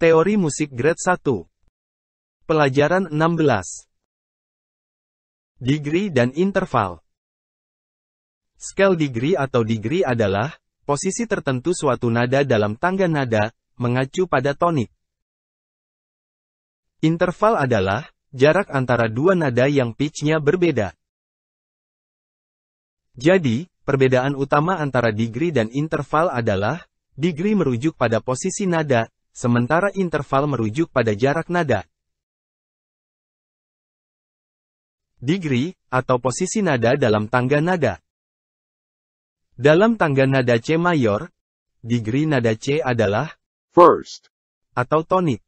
Teori Musik Grade 1 Pelajaran 16 Degree dan Interval Scale degree atau degree adalah posisi tertentu suatu nada dalam tangga nada, mengacu pada tonik. Interval adalah jarak antara dua nada yang pitch-nya berbeda. Jadi, perbedaan utama antara degree dan interval adalah, degree merujuk pada posisi nada, sementara interval merujuk pada jarak nada. Degree, atau posisi nada dalam tangga nada. Dalam tangga nada C mayor, degree nada C adalah first, atau tonik.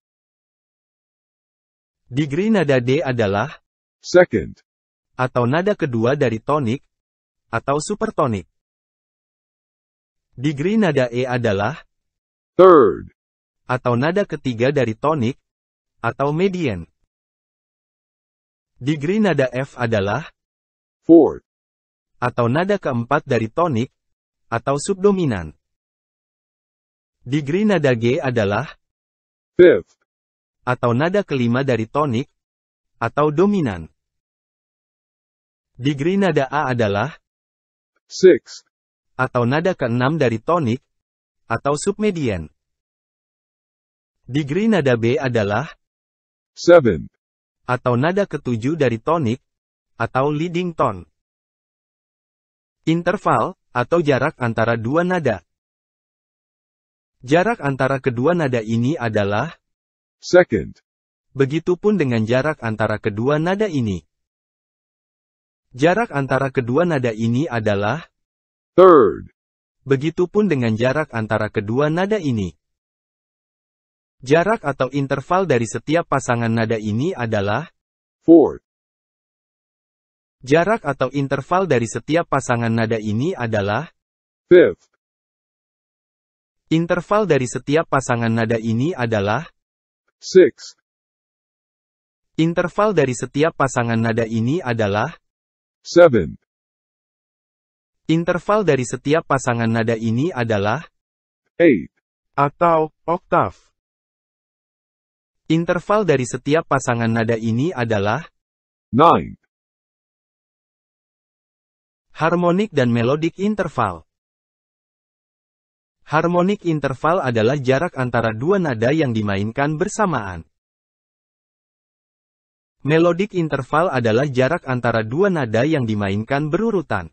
Degree nada D adalah second, atau nada kedua dari tonik, atau supertonik. Degree nada E adalah third, atau nada ketiga dari tonik, atau median. Degree nada F adalah fourth, atau nada keempat dari tonik, atau subdominan. Degree nada G adalah fifth, atau nada kelima dari tonik, atau dominan. Degree nada A adalah sixth, atau nada keenam dari tonik, atau submedian. Degree nada B adalah seventh, atau nada ketujuh dari tonik, atau leading tone. Interval, atau jarak antara dua nada. Jarak antara kedua nada ini adalah second, Begitupun dengan jarak antara kedua nada ini. Jarak antara kedua nada ini adalah third, Begitupun dengan jarak antara kedua nada ini. Jarak atau interval dari setiap pasangan nada ini adalah fourth, Jarak atau interval dari setiap pasangan nada ini adalah fifth, Interval dari setiap pasangan nada ini adalah sixth, Interval dari setiap pasangan nada ini adalah seventh, Interval dari setiap pasangan nada ini adalah eighth, atau oktav. Interval dari setiap pasangan nada ini adalah ninth, harmonik dan melodik interval. Harmonik interval adalah jarak antara dua nada yang dimainkan bersamaan. Melodik interval adalah jarak antara dua nada yang dimainkan berurutan.